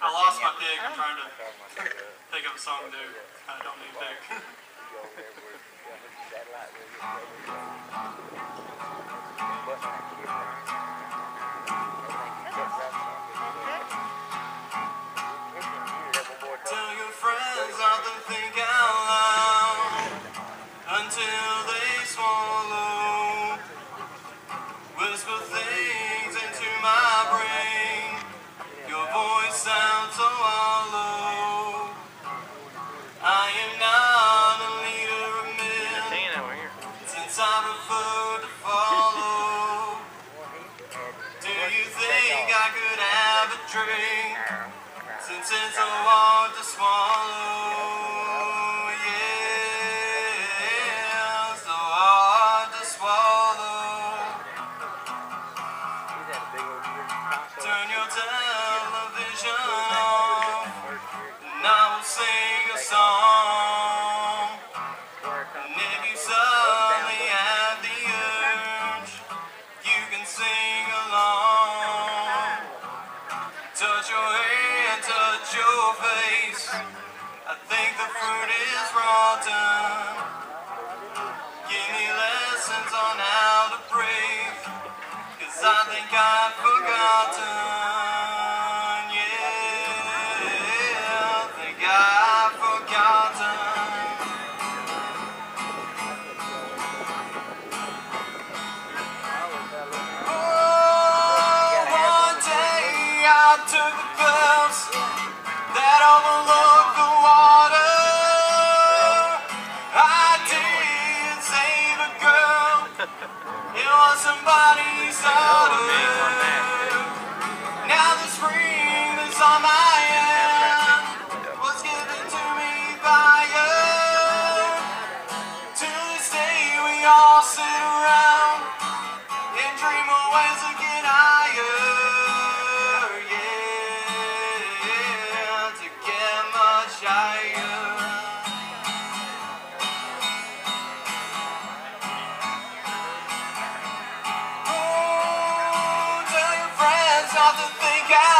I lost my pick. I'm oh. trying to of a song to do. I don't need pick. Tell your friends not to think out loud until they swallow. Whisper things into my brain. To follow. Oh. Do you think I could have a drink? Since it's so hard to swallow, yeah, so hard to swallow. Turn your television off, and I will sing a song. Touch your face. I think the fruit is rotten. Give me lessons on how to breathe. Cause I think I've I don't think I